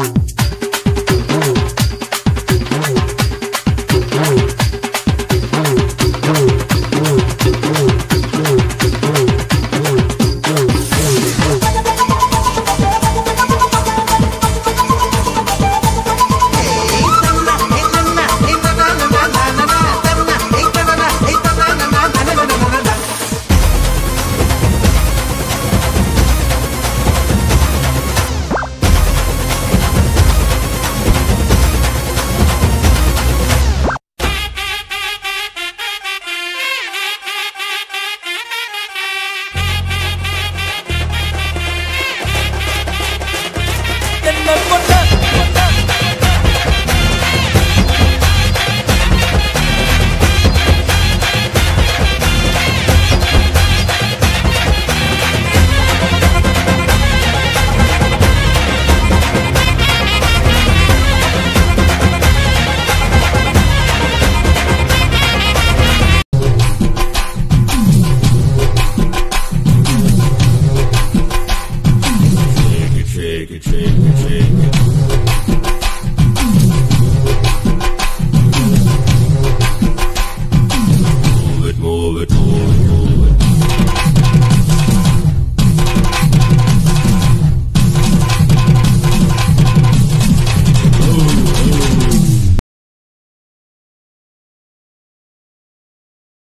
Bye. América.